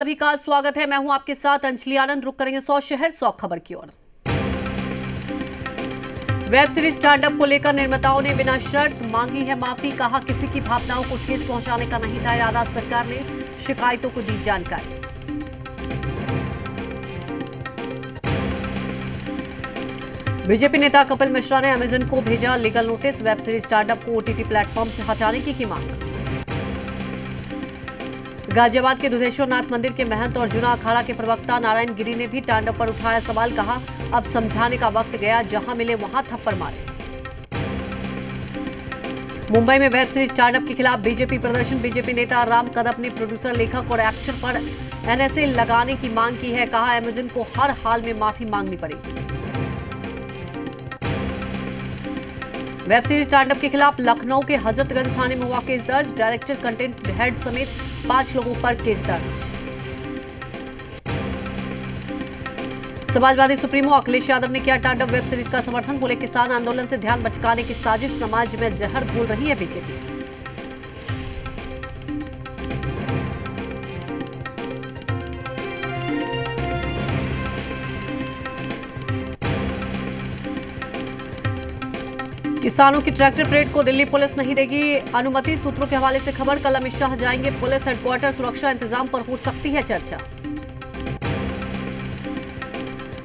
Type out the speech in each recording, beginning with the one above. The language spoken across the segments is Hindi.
सभी का स्वागत है। मैं हूँ आपके साथ अंजलि आनंद। रुक करेंगे सौ शहर, सौ खबर की ओर। वेब सीरीज़ स्टार्टअप को लेकर निर्माताओं ने बिना शर्त मांगी है माफ़ी। कहा, किसी की भावनाओं को ठेस पहुँचाने का नहीं था इरादा। सरकार ने शिकायतों को दी जानकारी। बीजेपी नेता कपिल मिश्रा ने अमेजन को भेजा legal notice. Web series startup को ओटीटी प्लेटफॉर्म से हटाने की की मांग। गाजियाबाद के दुधेश्वर नाथ मंदिर के महंत और जुना अखाड़ा के प्रवक्ता नारायण गिरी ने भी तांडव पर उठाया सवाल, कहा, अब समझाने का वक्त गया, जहाँ मिले वहाँ थप्पड़ मारे। मुंबई में वेब सीरीज़ स्टार्टअप के खिलाफ बीजेपी प्रदर्शन, बीजेपी नेता राम कदम ने प्रोड्यूसर, लेखक और एक्टर पर एनएसए लगाने की मांग की है, कहा अमेजन को हर हाल में माफ़ी मांगनी पड़ेगी। वेब सीरीज़ स्टार्टअप के खिलाफ लखनऊ के हजरतगंज थाने में हुआ केस दर्ज। डायरेक्टर, कंटेंट हेड समेत पाँच लोगों पर केस दर्ज। समाजवादी सुप्रीमो अखिलेश यादव ने किया टांडव वेब सीरीज़ का समर्थन। बोले, किसान आंदोलन से ध्यान भटकाने की साजिश समाज में जहर भूल रही है बीजेपी। किसानों की ट्रैक्टर परेड को दिल्ली पुलिस नहीं देगी। अनुमति सूत्रों के हवाले से खबर, कल अमित शाह जाएँगे पुलिस हेडक्वार्टर सुरक्षा इंतज़ाम पर हो सकती है चर्चा।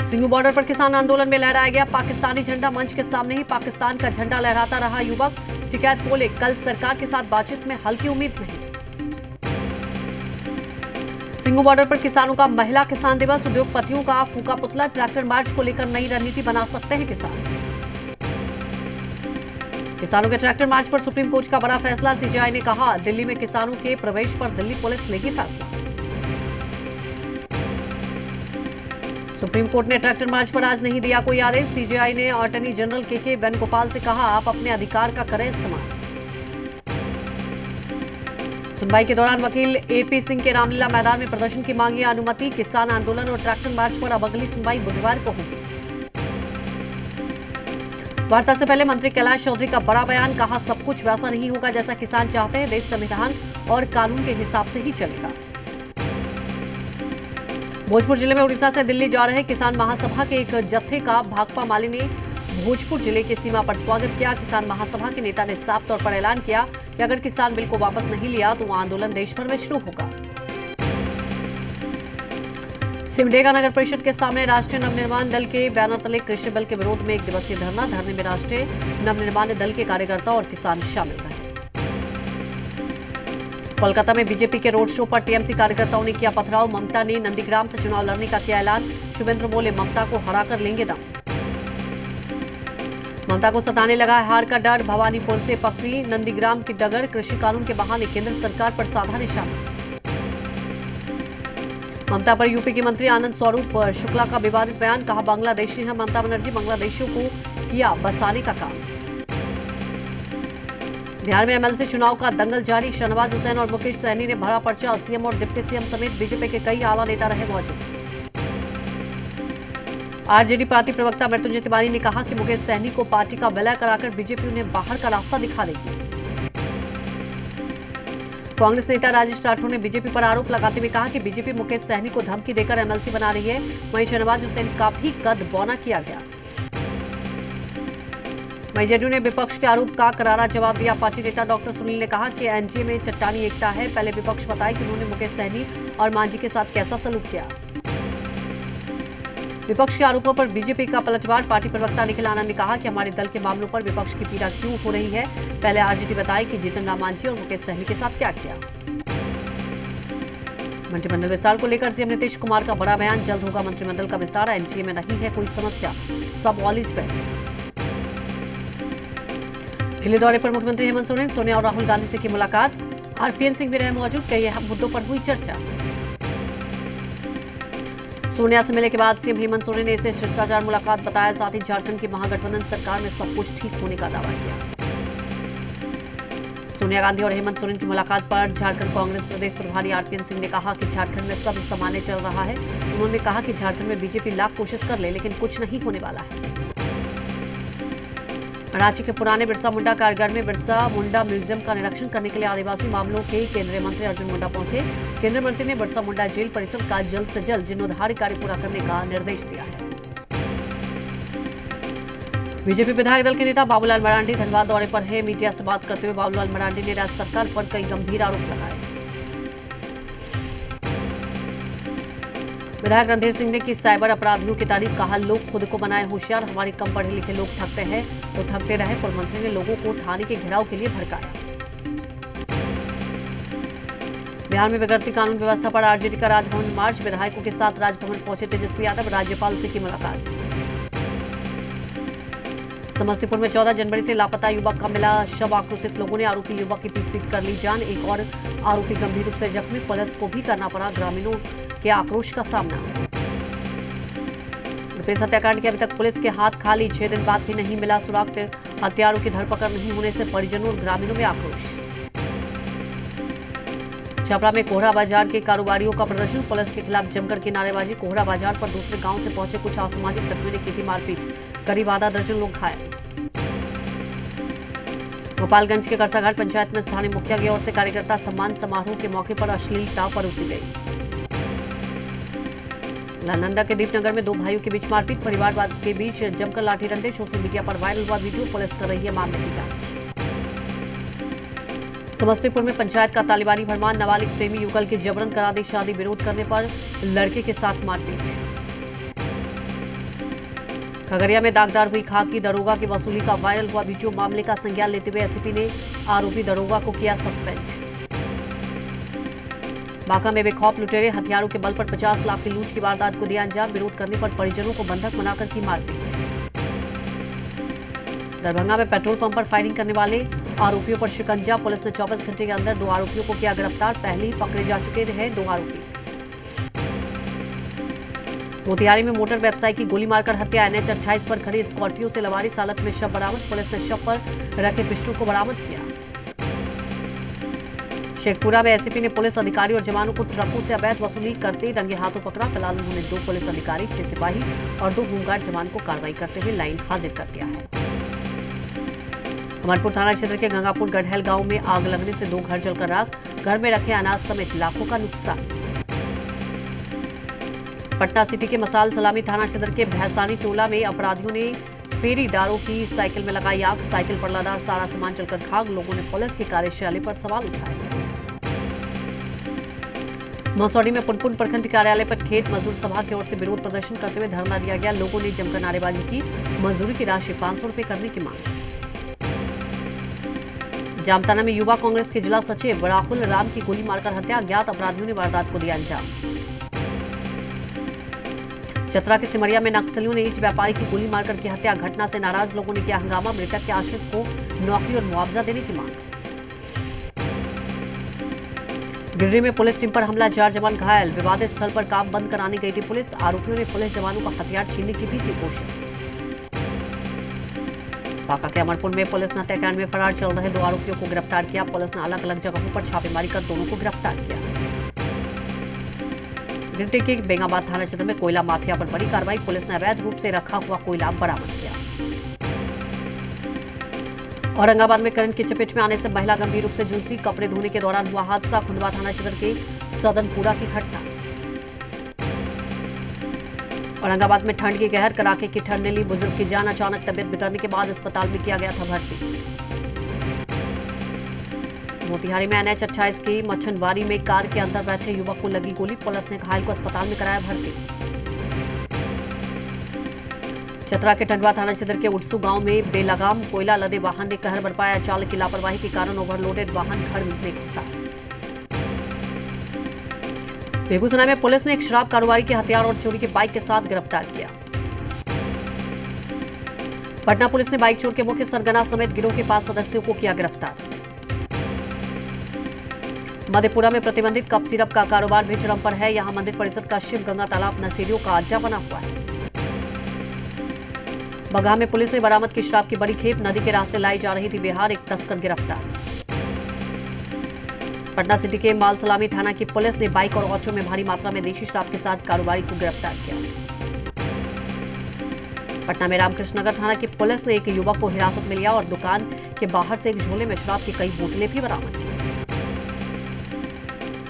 सिंगू बॉर्डर पर किसान आंदोलन में लहराया गया। पाकिस्तानी झंडा मंच के सामने ही पाकिस्तान का झंडा लहराता रहा युवक। टिकैत बोले, कल सरकार के साथ बातचीत में हल्की उम्मीद नहीं। सिंगू बॉर्डर पर किसानों का महिला किसान दिवस। उद्योगपतियों का फूका पुतला ट्रैक्टर मार्च को लेकर नई रणनीति बना सकते हैं किसान। किसानों के ट्रैक्टर मार्च पर सुप्रीम कोर्ट का बड़ा फैसला, सीजीआई ने कहा, दिल्ली में किसानों के प्रवेश पर दिल्ली पुलिस लेगी फैसला। सुप्रीम कोर्ट ने ट्रैक्टर मार्च पर आज नहीं दिया कोई आदेश, सीजीआई ने attorney general K K Venugopal से कहा, आप अपने अधिकार का करें इस्तेमाल। सुनवाई के दौरान वकील एपी सिंह के रामलीला मैदान में प्रदर्शन की मांगी अनुमति, किसान आंदोलन और ट्रैक्टर मार्च पर अब अगली सुनवाई बुधवार को होगी। वार्ता से पहले मंत्री कैलाश चौधरी का बड़ा बयान, कहा सब कुछ वैसा नहीं होगा जैसा किसान चाहते हैं, देश संविधान और कानून के हिसाब से ही चलेगा। भोजपुर ज़िले में उड़ीसा से दिल्ली जा रहे किसान महासभा के एक जत्थे का भाकपा माली ने भोजपुर ज़िले की सीमा पर स्वागत किया। किसान महासभा के नेता ने साफ़ तौर पर ऐलान किया कि अगर किसान बिल को वापस नहीं लिया तो आंदोलन देश भर में शुरू होगा। सिमडेगा नगर परिषद के सामने राष्ट्रीय नवनिर्माण दल के बैनर तले कृषि बल के विरोध में एक दिवसीय धरना, धरने में राष्ट्रीय नवनिर्माण दल के कार्यकर्ता और किसान शामिल रहे। कोलकाता में बीजेपी के रोड शो पर टीएमसी कार्यकर्ताओं ने किया पथराव। ममता ने नंदीग्राम से चुनाव लड़ने का किया ऐलान। शुभेंद्र बोले, ममता को हराकर लेंगे दम। ममता को सताने लगा हार का डर। भवानीपुर से पकड़ी नंदीग्राम की डगर। कृषि कानून के बहाने केंद्र सरकार पर साधा निशाना ममता पर यूपी के मंत्री आनंद स्वरूप शुक्ला का विवादित बयान, कहा बांग्लादेशी है ममता बनर्जी, बांग्लादेशियों को किया बसाने का काम। बिहार में एमएलसी चुनाव का दंगल जारी, शहनवाज हुसैन और मुकेश सहनी ने भरा पर्चा, सीएम और डिप्टी सीएम समेत बीजेपी के कई आला नेता रहे मौजूद। आरजेडी पार्टी प्रवक्ता मृत्युंजय तिवारी ने कहा कि मुकेश सहनी को पार्टी का विलय कराकर बीजेपी उन्हें बाहर का रास्ता दिखा देगी। कांग्रेस नेता राजेश राठौर ने बीजेपी पर आरोप लगाते हुए कहा कि बीजेपी मुकेश सहनी को धमकी देकर एमएलसी बना रही है। वहीं शहनवाज हुसैन का भी कद बौना किया गया। वहीं जेडीयू ने विपक्ष के आरोप का करारा जवाब दिया। पार्टी नेता डॉक्टर सुनील ने कहा कि एनडीए में चट्टानी एकता है। पहले विपक्ष बताए कि उन्होंने मुकेश सहनी और मांझी के साथ कैसा सलूक किया। विपक्ष के आरोपों पर बीजेपी का पलटवार। पार्टी प्रवक्ता निखिल आनंद ने कहा कि हमारे दल के मामलों पर विपक्ष की पीड़ा क्यों हो रही है? पहले आरजेडी बताए कि जीतन राम मांझी और मुकेश सहनी के साथ क्या किया? मंत्रिमंडल विस्तार को लेकर सीएम नीतीश कुमार का बड़ा बयान। जल्द होगा मंत्रिमंडल का विस्तार। एनडीए में नहीं है कोई समस्या। सब ऑल इज़ वेल दिल्ली दौरे पर मुख्यमंत्री हेमंत सोरेन, सोनिया और राहुल गांधी से की मुलाकात। आरपीएन सिंह भी रहे मौजूद। कई अहम मुद्दों पर हुई चर्चा। सोनिया से मिलने के बाद सीएम हेमंत सोरेन ने इसे शिष्टाचार मुलाकात बताया। साथ ही झारखंड की महागठबंधन सरकार में सब कुछ ठीक होने का दावा किया। सोनिया गांधी और हेमंत सोरेन की मुलाकात पर झारखंड कांग्रेस प्रदेश प्रभारी आरपीएन सिंह ने कहा कि झारखंड में सब सामान्य चल रहा है। उन्होंने कहा कि झारखंड में बीजेपी लाख कोशिश कर ले, लेकिन कुछ नहीं होने वाला है। रांची के पुराने बिरसा मुंडा कारागार में बिरसा मुंडा म्यूज़ियम का निरीक्षण करने के लिए आदिवासी मामलों के केंद्रीय मंत्री अर्जुन मुंडा पहुँचे। केंद्रीय मंत्री ने बिरसा मुंडा जेल परिसर का जल्द से जल्द जीर्णोद्धार कार्य पूरा करने का निर्देश दिया है। बीजेपी विधायक दल के नेता बाबूलाल मरांडी धनबाद दौरे पर है। मीडिया से बात करते हुए बाबूलाल मरांडी ने राज्य सरकार पर कई गंभीर आरोप लगाए। विधायक रणधीर सिंह ने की साइबर अपराधियों की तारीफ़, कहा, लोग खुद को बनाए होशियार, हमारे कम पढ़े लिखे लोग ठगते हैं। तो ठगते रहे पूर्व मंत्री ने लोगों को थाने के घेराव के लिए भड़काया। बिहार में बिगड़ती कानून व्यवस्था पर आरजेडी का राजभवन मार्च, विधायकों के साथ राजभवन पहुँचे तेजस्वी यादव, राज्यपाल से की मुलाकात। समस्तीपुर में 14 जनवरी से लापता युवक का मिला शव, आक्रोशित लोगों ने आरोपी युवक की पीट पीट कर ली जान। एक और आरोपी गंभीर रूप से जख्मी, पुलिस को भी करना पड़ा ग्रामीणों के आक्रोश का सामना। रुपेश हत्याकांड के अभी तक पुलिस के हाथ खाली, छह दिन बाद भी नहीं मिला सुराग हत्यारों की धरपकड़ नहीं होने से परिजनों और ग्रामीणों में आक्रोश। छपरा में कोहरा बाज़ार के कारोबारियों का प्रदर्शन, पुलिस के खिलाफ जमकर की नारेबाजी कोहरा बाज़ार पर दूसरे गाँव से पहुँचे कुछ असामाजिक तत्वों ने की थी मारपीट। करीब आधा दर्जन लोग घायल। गोपालगंज के करसाघाट पंचायत में स्थानीय मुखिया की ओर से कार्यकर्ता सम्मान समारोह के मौके पर अश्लीलता परोसी गई। नालंदा के दीपनगर में दो भाइयों के बीच मारपीट, परिवारवाद के बीच जमकर लाठी डंडे, सोशल मीडिया पर वायरल हुआ वीडियो, पुलिस कर रही है मामले की जाँच। समस्तीपुर में पंचायत का तालिबानी फरमान नाबालिग प्रेमी युगल की जबरन करा दी शादी, विरोध करने पर लड़के के साथ मारपीट। खगड़िया में दागदार हुई खाकी दरोगा की वसूली का वायरल हुआ वीडियो, मामले का संज्ञान लेते हुए एसपी ने आरोपी दरोगा को किया सस्पेंड। बांका में बेखौफ लुटेरे, हथियारों के बल पर 50 लाख की लूट की वारदात को दिया अंजाम, विरोध करने पर परिजनों को बंधक बनाकर की मारपीट। दरभंगा में पेट्रोल पंप पर फायरिंग करने वाले आरोपियों पर शिकंजा, पुलिस ने 24 घंटे के अंदर दो आरोपियों को किया गिरफ़्तार, पहले ही पकड़े जा चुके हैं दो आरोपी। मोतिहारी में मोटर व्यवसायी की गोली मारकर हत्या, एनएच अट्ठाईस पर खड़ी स्कॉर्पियो से लवारिस हालत में शव बरामद, पुलिस ने शव पर रखे पिस्टल को बरामद किया। शेखपुरा में एसीपी ने पुलिस अधिकारी और जवानों को ट्रकों से अवैध वसूली करते रंगे हाथों पकड़ा। फ़िलहाल उन्होंने दो पुलिस अधिकारी, छह सिपाही और दो होमगार्ड जवान को कार्रवाई करते हुए लाइन हाजिर कर दिया है। अमरपुर थाना क्षेत्र के गंगापुर गढ़हल गाँव में आग लगने से दो घर जलकर राख, घर में रखे अनाज समेत लाखों का नुकसान। पटना सिटी के मसाल सलामी थाना क्षेत्र के भैसानी टोला में अपराधियों ने फेरी फेरीदारों की साइकिल में लगाई आग। साइकिल पर लदा सारा सामान चलकर खाग लोगों ने पुलिस की कार्यशैली पर सवाल उठाए। मसौड़ी में पुनपुन प्रखंड कार्यालय पर खेत मजदूर सभा की ओर से विरोध प्रदर्शन करते हुए धरना दिया गया। लोगों ने जमकर नारेबाजी की। मजदूरी की राशि पाँच सौ रुपए करने की मांग। जामताना में युवा कांग्रेस के जिला सचिव राहुल राम की गोली मारकर हत्या। अज्ञात अपराधियों ने वारदात को दिया अंजाम। चतरा के सिमरिया में नक्सलियों ने ईट व्यापारी की गोली मारकर की हत्या। घटना से नाराज़ लोगों ने किया हंगामा। मृतक के आश्रित को नौकरी और मुआवजा देने की मांग। गिरिडीह में पुलिस टीम पर हमला, चार जवान घायल। विवादित स्थल पर काम बंद कराने गई थी पुलिस। आरोपियों ने पुलिस जवानों का हथियार छीनने की भी की कोशिश। बांका के अमरपुर में पुलिस ने हत्याकांड में फरार चल रहे दो आरोपियों को गिरफ़्तार किया। पुलिस ने अलग अलग जगहों पर छापेमारी कर दोनों को गिरफ़्तार किया। गिरडी के बेंगाबाद थाना क्षेत्र में कोयला माफिया पर बड़ी कार्रवाई। पुलिस ने अवैध रूप से रखा हुआ कोयला बरामद किया। औरंगाबाद में करंट की चपेट में आने से महिला गंभीर रूप से झुलसी, कपड़े धोने के दौरान हुआ हादसा खुंडवा थाना क्षेत्र के सदनपुरा की घटना। औरंगाबाद में ठंड की गहर कड़ाके की ठंड ने ली बुज़ुर्ग की जान, अचानक तबियत बिगड़ने के बाद अस्पताल में किया गया था भर्ती। मोतिहारी में एनएच अट्ठाईस की मच्छनवारी में कार के अंदर बैठे युवक को लगी गोली, पुलिस ने घायल को अस्पताल में कराया भर्ती। चतरा के टंडवा थाना क्षेत्र के उड़सू गाँव में बेलगाम कोयला लदे वाहन ने कहर बरपाया। चालक की लापरवाही के कारण ओवरलोडेड वाहन घर में घुसा बेगूसराय में पुलिस ने एक शराब कारोबारी के हथियार और चोरी के बाइक के साथ गिरफ़्तार किया। पटना पुलिस ने बाइक चोर के मुख्य सरगना समेत गिरोह के पास सदस्यों को किया गिरफ़्तार। मधेपुरा में प्रतिबंधित कप सिरप का कारोबार भी चरम पर है। यहाँ मंदिर परिसर का शिव गंगा तालाब नशेरियों का अड्डा बना हुआ है। बगहा में पुलिस ने बरामद की शराब की बड़ी खेप। नदी के रास्ते लाई जा रही थी बिहार, एक तस्कर गिरफ़्तार। पटना सिटी के माल सलामी थाना की पुलिस ने बाइक और ऑटो में भारी मात्रा में देशी शराब के साथ कारोबारी को गिरफ़्तार किया। पटना में रामकृष्ण नगर थाना की पुलिस ने एक युवक को हिरासत में लिया और दुकान के बाहर से एक झोले में शराब की कई बोतलें भी बरामद की।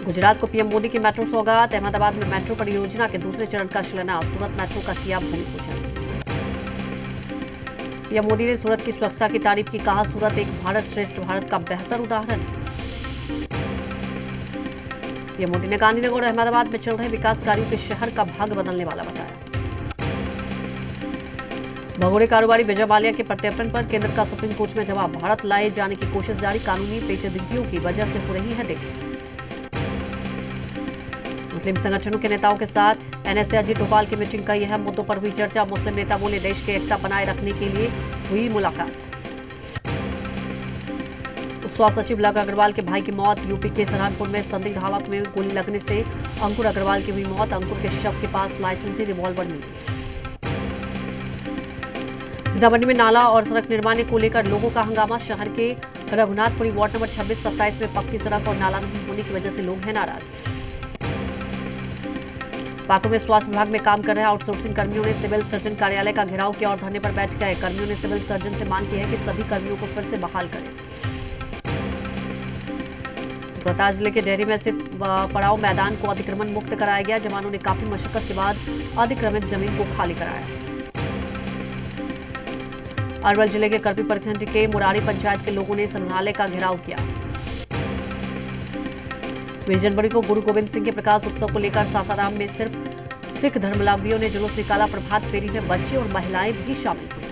गुजरात को पीएम मोदी की मेट्रो सौगात अहमदाबाद में मेट्रो परियोजना के दूसरे चरण का शिलान्यास। सूरत मेट्रो का किया भूमि पूजन पीएम मोदी ने सूरत की स्वच्छता की तारीफ़ की, कहा, सूरत एक भारत श्रेष्ठ भारत का बेहतर उदाहरण। पीएम मोदी ने गांधीनगर और अहमदाबाद में चल रहे विकास कार्यों के शहर का भाग बदलने वाला बताया। भगोड़े कारोबारी विजय माल्या के प्रत्यर्पण पर केंद्र का सुप्रीम कोर्ट में जवाब, भारत लाए जाने की कोशिश जारी, कानूनी पेचीदगियों की वजह से हो रही है देरी मुस्लिम संगठनों के नेताओं के साथ एनएसएजी भोपाल की मीटिंग का अहम मुद्दों पर हुई चर्चा। मुस्लिम नेता बोले, देश की एकता बनाए रखने के लिए हुई मुलाकात। स्वास्थ्य सचिव लव अग्रवाल के भाई की मौत। यूपी के सहारनपुर में संदिग्ध हालत में गोली लगने से अंकुर अग्रवाल की हुई मौत। अंकुर के शव के पास लाइसेंसी, रिवॉल्वर मिली। सीतामढ़ी में नाला और सड़क निर्माण को लेकर लोगों का हंगामा। शहर के रघुनाथपुरी वार्ड नंबर 26 27 में पक्की सड़क और नाला नहीं होने की वजह से लोग हैं नाराज़। पाकुड़ में स्वास्थ्य विभाग में काम कर रहे आउटसोर्सिंग कर्मियों ने सिविल सर्जन कार्यालय का घेराव किया और धरने पर बैठ गए। कर्मियों ने सिविल सर्जन से मांग की है कि सभी कर्मियों को फिर से बहाल करें। रोहतास ज़िले के डेहरी में स्थित पड़ाव मैदान को अतिक्रमण मुक्त कराया गया, जवानों ने काफ़ी मशक्कत के बाद अतिक्रमित ज़मीन को खाली कराया। अरवल ज़िले के करपी प्रखंड के मुरारी पंचायत के लोगों ने संग्रहालय का घेराव किया। बीस जनवरी को गुरु गोविंद सिंह के प्रकाश उत्सव को लेकर सासाराम में सिर्फ़ सिख धर्मलंबियों ने जुलूस निकाला, प्रभात फेरी में बच्चे और महिलाएँ भी शामिल हुई।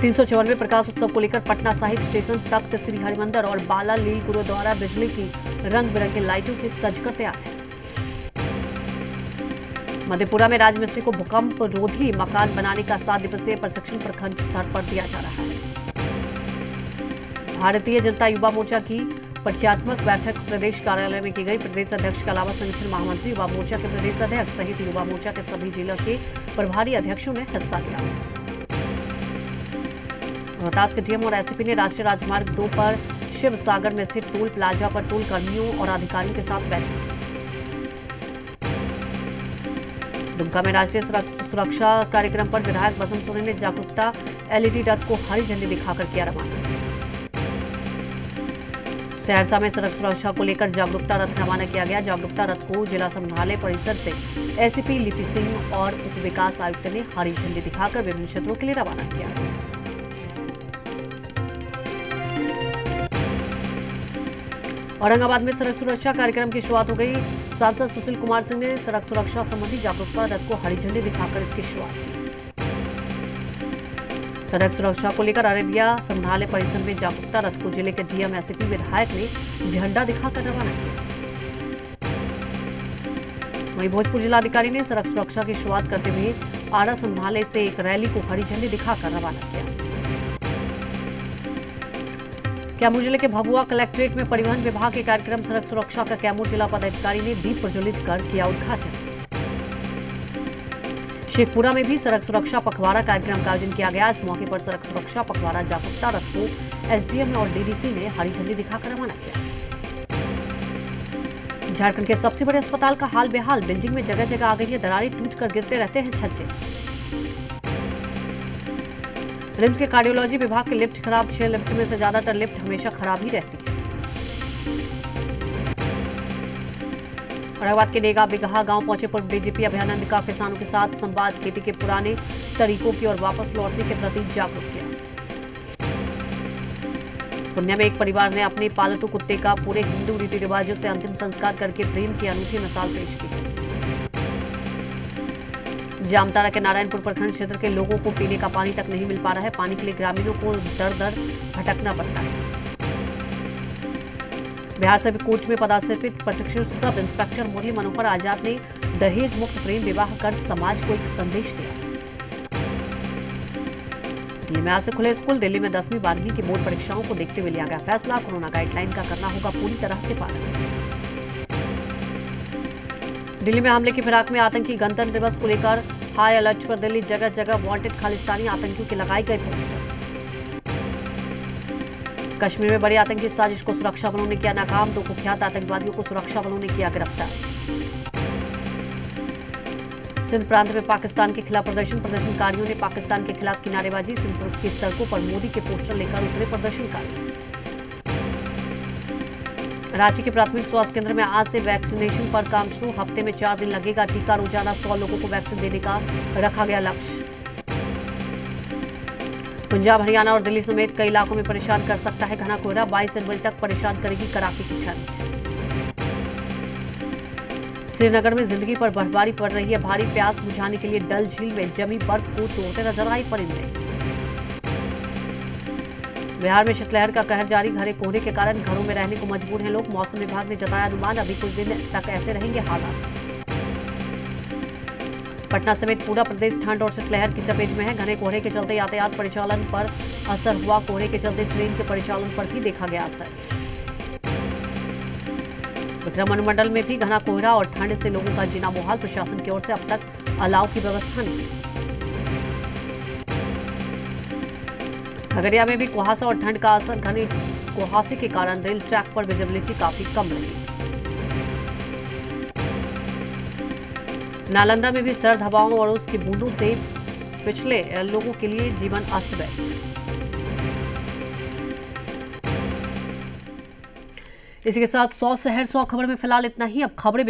तीन सौ चौरानवे प्रकाश उत्सव को लेकर पटना साहिब स्टेशन तख्त श्री हरिमंदिर और बाला लील गुरुद्वारा बिजली की रंग बिरंगे लाइटों से सजकर तैयार है। मधेपुरा में राजमिस्त्री को भूकंप रोधी मकान बनाने का सात दिवसीय प्रशिक्षण प्रखंड स्तर पर दिया जा रहा है। भारतीय जनता युवा मोर्चा की परिचयात्मक बैठक प्रदेश कार्यालय में की गई। प्रदेश अध्यक्ष के अलावा संगठन महामंत्री, युवा मोर्चा के प्रदेश अध्यक्ष सहित युवा मोर्चा के सभी जिलों के प्रभारी अध्यक्षों ने हिस्सा लिया। रोहतास के डीएम और एसपी ने राष्ट्रीय राजमार्ग दो पर शिव सागर में स्थित टोल प्लाजा पर टोल कर्मियों और अधिकारियों के साथ बैठक। दुमका में राष्ट्रीय सुरक्षा कार्यक्रम पर विधायक बसंत सोरेन ने जागरूकता, एलईडी रथ को हरी झंडी दिखाकर किया रवाना। सहरसा में सड़क सुरक्षा को लेकर जागरूकता रथ रवाना किया गया। जागरूकता रथ को जिला संग्रहालय परिसर से एसीपी लिपि सिंह और उप विकास आयुक्त ने हरी झंडी दिखाकर विभिन्न क्षेत्रों के लिए रवाना किया। औरंगाबाद में सड़क सुरक्षा कार्यक्रम की शुरुआत हो गई। सांसद सुशील कुमार सिंह ने सड़क सुरक्षा संबंधी जागरूकता रथ को हरी झंडी दिखाकर इसकी शुरुआत की। सड़क सुरक्षा को लेकर अररिया संग्रहालय परिसर में जागरूकता रथ को ज़िले के डीएम एसपी विधायक ने झंडा दिखाकर रवाना किया। वहीं भोजपुर जिलाधिकारी ने सड़क सुरक्षा की शुरुआत करते हुए आरा संग्रहालय से एक रैली को हरी झंडी दिखाकर रवाना किया। कैमूर ज़िले के भभुआ कलेक्ट्रेट में परिवहन विभाग के कार्यक्रम सड़क सुरक्षा का कैमूर जिला पदाधिकारी ने दीप प्रज्वलित कर किया उद्घाटन। शेखपुरा में भी सड़क सुरक्षा पखवाड़ा कार्यक्रम का आयोजन किया गया। इस मौके पर सड़क सुरक्षा पखवाड़ा जागरूकता रथ को एसडीएम और डीडीसी ने हरी झंडी दिखाकर रवाना किया। झारखंड के सबसे बड़े अस्पताल का हाल बेहाल बिल्डिंग में जगह जगह आ गई है, दरारें टूट कर गिरते रहते हैं छज्जे। रिम्स के कार्डियोलॉजी विभाग के लिफ्ट खराब, छह लिफ्ट में से ज़्यादातर लिफ्ट हमेशा खराब ही रहती है। औरंगाबाद के डेगा बिगहा गाँव पहुँचे पूर्व डीजीपी अभयानंद का किसानों के साथ संवाद। खेती के पुराने तरीकों की ओर वापस लौटने के प्रति जागरूक किया। पुण्या में एक परिवार ने अपने पालतू कुत्ते का पूरे हिंदू रीति रिवाजों से अंतिम संस्कार करके प्रेम की अनूठी मिसाल पेश की। जामताड़ा के नारायणपुर प्रखंड क्षेत्र के लोगों को पीने का पानी तक नहीं मिल पा रहा है। पानी के लिए ग्रामीणों को दर दर भटकना पड़ता है। बिहार सभी कोर्ट में पदाधिकृत प्रशिक्षण सब इंस्पेक्टर मुरली मनोहर आज़ाद ने दहेज मुक्त प्रेम विवाह कर समाज को एक संदेश दिया। दिल्ली में आज से खुले स्कूल, दिल्ली में दसवीं, बारहवीं की बोर्ड परीक्षाओं को देखते हुए लिया गया फैसला। कोरोना गाइडलाइन का करना होगा पूरी तरह से पालन। दिल्ली में हमले की फिराक में आतंकी गणतंत्र दिवस को लेकर हाई अलर्ट पर दिल्ली जगह जगह वांटेड खालिस्तानी आतंकियों के लगाए गए पोस्टर। कश्मीर में बड़ी आतंकी साजिश को सुरक्षा बलों ने किया नाकाम, दो कुख्यात आतंकवादियों को सुरक्षा बलों ने किया गिरफ़्तार। सिंध प्रांत में पाकिस्तान के खिलाफ प्रदर्शन, प्रदर्शनकारियों ने पाकिस्तान के खिलाफ किनारेबाजी, सिंध की सड़कों पर मोदी के पोस्टर लेकर उतरे प्रदर्शनकारी। रांची के प्राथमिक स्वास्थ्य केंद्र में आज से वैक्सीनेशन पर काम शुरू, हफ़्ते में चार दिन लगेगा टीका, रोज़ाना सौ लोगों को वैक्सीन देने का रखा गया लक्ष्य। पंजाब, हरियाणा और दिल्ली समेत कई इलाकों में परेशान कर सकता है घना कोहरा। बाईस जनवरी तक परेशान करेगी कड़ाके की ठंड। श्रीनगर में ज़िंदगी पर बर्फबारी पड़ रही है। भारी प्यास बुझाने के लिए डल झील में जमी बर्फ़ को तोड़ते नज़र आई परिंदे। बिहार में शीतलहर का कहर जारी। घरे कोहरे के कारण घरों में रहने को मजबूर हैं लोग। मौसम विभाग ने जताया अनुमान। अभी कुछ दिन तक ऐसे रहेंगे हालात। पटना समेत पूरा प्रदेश ठंड और शीतलहर की चपेट में है। घने कोहरे के चलते यातायात परिचालन पर असर हुआ। कोहरे के चलते ट्रेन के परिचालन पर भी देखा गया असर। विक्रम मंडल में भी घना कोहरा और ठंड से लोगों का जीना मुहाल। प्रशासन की ओर से अब तक अलाव की व्यवस्था नहीं। खगड़िया में भी कुहासा और ठंड का असर। घने कुहासे के कारण रेल ट्रैक पर विजिबिलिटी काफ़ी कम रही। नालंदा में भी सर्द हवाओं और उसकी बूंदों से पिछले लोगों के लिए जीवन अस्त व्यस्त। इसी के साथ सौ शहर सौ खबर में फ़िलहाल इतना ही। अब खबरें